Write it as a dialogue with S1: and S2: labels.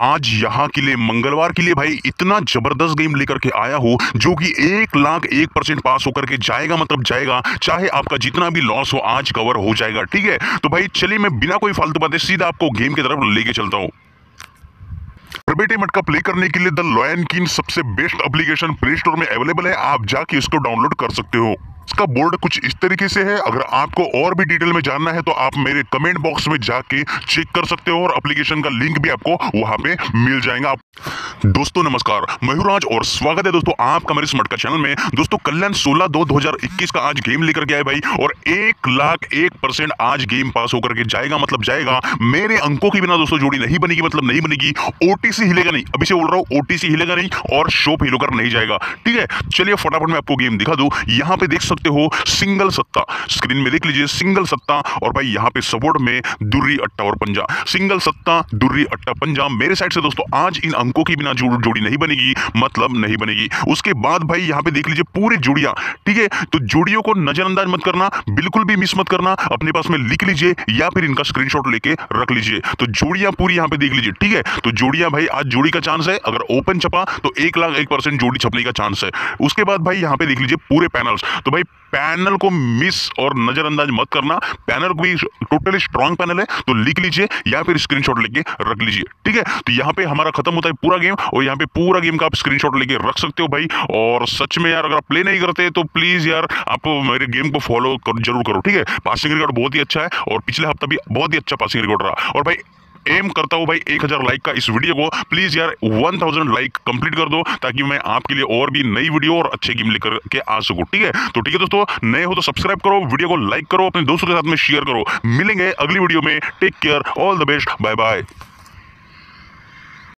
S1: आज यहाँ के लिए, मंगलवार के लिए भाई, इतना ज़बरदस्त गेम लेकर के आया हो, जो कि एक लाख एक परसेंट पास होकर के जाएगा मतलब जाएगा, चाहे आपका जितना भी लॉस हो, आज कवर हो जाएगा, ठीक है? तो भाई, चलिए मैं बिना कोई फालतू बातें सीधा आपको गेम की तरफ़ लेके चलता हूँ। बेटे मटका प्ले करने के लिए द लॉयन किन सबसे बेस्ट एप्लीकेशन प्ले स्टोर में अवेलेबल है, आप जाके इसको डाउनलोड कर सकते हो। इसका बोर्ड कुछ इस तरीके से है। अगर आपको और भी डिटेल में जानना है तो आप मेरे कमेंट बॉक्स में जाके चेक कर सकते हो और अप्लीकेशन का लिंक भी आपको वहाँ पे मिल जाएगा। दोस्तों, नमस्कार। मयूराज और स्वागत है दोस्तों आपका मेरे स्मार्ट का चैनल में। दोस्तों, कल्याण 16 दो 2021 का आज गेम लेकर के आए भाई और एक लाख एक परसेंट आज गेम पास होकर के जाएगा मतलब जाएगा। मेरे अंकों की बिना दोस्तों जोड़ी नहीं बनेगी मतलब नहीं बनेगी। ओटीसी हिलेगा नहीं। अभी से बोल रहा हूँ, ओटीसी हिलेगा नहीं और शोप हिलोकर नहीं जाएगा। ठीक है, चलिए फटाफट मैं आपको गेम दिखा दू। यहाँ पे देख सकते हो सिंगल सत्ता। स्क्रीन में देख लीजिए, सिंगल सत्ता और भाई यहाँ पे सपोर्ट में दुर्री अट्टा और पंजा। सिंगल सत्ता, दुर्री अट्टा, पंजा। मेरे साइड से दोस्तों, आज इन अंकों की बिना जोड़ी नहीं बनेगी मतलब नहीं बनेगी। उसके बाद भाई यहाँ पे देख लीजिए पूरी जोड़ियाँ, ठीक है? तो जोड़ियों को नजरअंदाज मत करना, बिल्कुल भी मिस मत करना, अपने पास में लिख लीजिए या फिर इनका स्क्रीनशॉट लेके रख लीजिए। तो जोड़ियाँ पूरी यहाँ पे देख लीजिए, ठीक है? तो जोड़ियाँ भाई, आज जोड़ी का चांस है, अगर ओपन छपा तो एक लाख एक परसेंट जोड़ी छपने का चांस है। उसके बाद भाई यहाँ पे देख लीजिए पूरे पैनल्स तो भाई पैनल को मिस और नजरअंदाज मत करना। पैनल को भी टोटली स्ट्रॉन्ग पैनल है तो लिख लीजिए या फिर स्क्रीनशॉट लेके रख लीजिए ठीक है? तो यहाँ पे हमारा खत्म होता है पूरा गेम और यहाँ पे पूरा गेम का आप स्क्रीनशॉट लेके रख सकते हो भाई। और सच में यार अगर आप प्ले नहीं करते तो प्लीज़ यार आप मेरे गेम को फॉलो कर, ज़रूर करो ठीक है? पासिंग रिकॉर्ड बहुत ही अच्छा है और पिछले हफ़्ता भी बहुत ही अच्छा पासिंग रिकॉर्ड रहा। और भाई एम करता हूँ भाई, एक हज़ार लाइक का इस वीडियो को। प्लीज़ यार वन थाउज़ेंड लाइक कंप्लीट कर दो, ताकि मैं आपके लिए और भी नई वीडियो और अच्छे गेम लेकर के आ सकूँ, ठीक है? तो ठीक है दोस्तों, नए हो तो सब्सक्राइब करो वीडियो को लाइक करो, अपने दोस्तों के साथ में शेयर करो। मिलेंगे अगली वीडियो में। Take care all the best bye bye